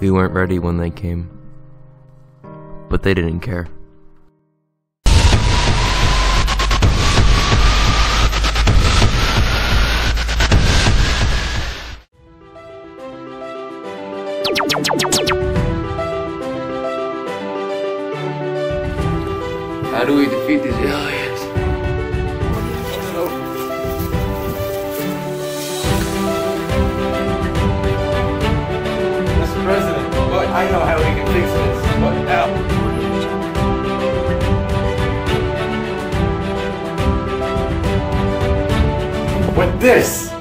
We weren't ready when they came. But they didn't care. How do we defeat these aliens? What now? With this!